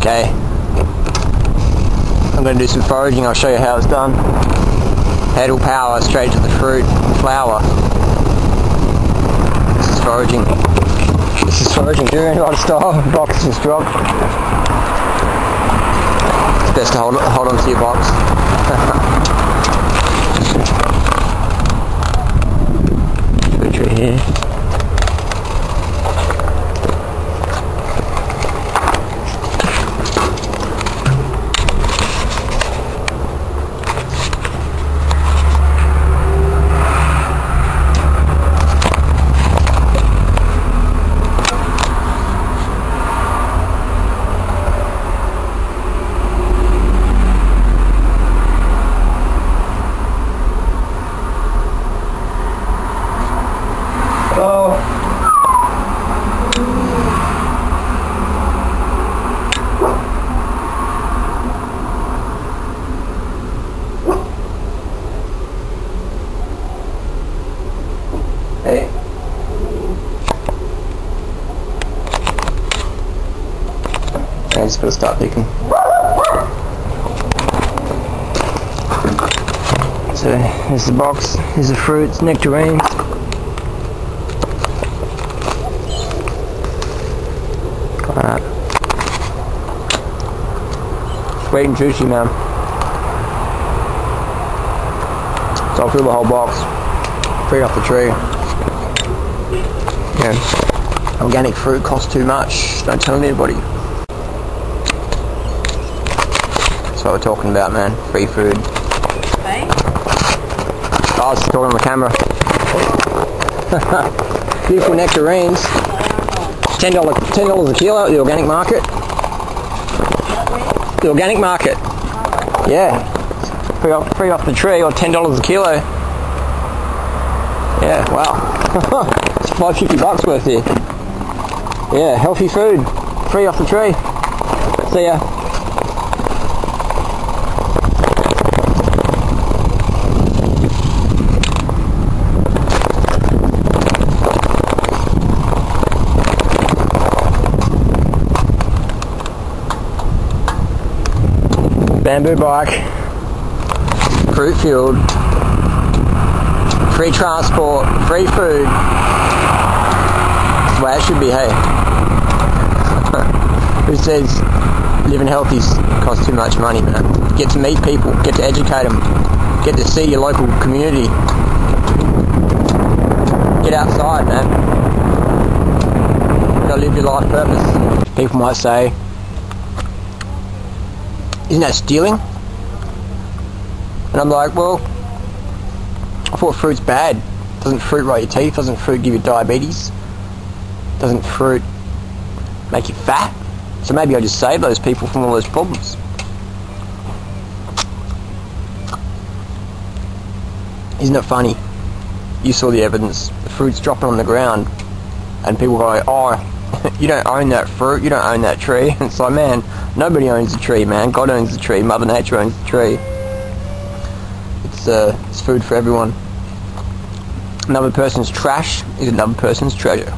Okay. I'm going to do some foraging. I'll show you how it's done. Pedal power straight to the fruit flower. This is foraging. This is foraging Durianrider style. Box just dropped. It's best to hold, hold on to your box. Hey. I just gotta stop picking. So here's the box, here's the fruits, nectarines. Alright. Sweet and juicy, man. So I'll fill the whole box. Free off the tree. Yeah. Organic fruit costs too much. Don't tell anybody. That's what we're talking about, man. Free food. Hey? Oh, I was talking on the camera. Beautiful nectarines. Ten dollar, ten dollars a kilo at the organic market. The organic market. Yeah. Free off, free off the tree or ten dollars a kilo. Yeah. Wow. five fifty bucks worth here. Yeah. Healthy food. Free off the tree. See ya. Bamboo bike. Fruit field. Free transport. Free food. Way it should be, hey. Who says living healthy costs too much money, man? Get to meet people. Get to educate them. Get to see your local community. Get outside, man. You gotta live your life purpose. People might say, isn't that stealing? And I'm like, well, I thought fruit's bad. Doesn't fruit rot your teeth? Doesn't fruit give you diabetes? Doesn't fruit make you fat? So maybe I just save those people from all those problems. Isn't it funny? You saw the evidence. The fruit's dropping on the ground, and people go, "Oh, you don't own that fruit. You don't own that tree." It's like, man, nobody owns the tree, man. God owns the tree. Mother Nature owns the tree. It's uh, it's food for everyone. Another person's trash is another person's treasure.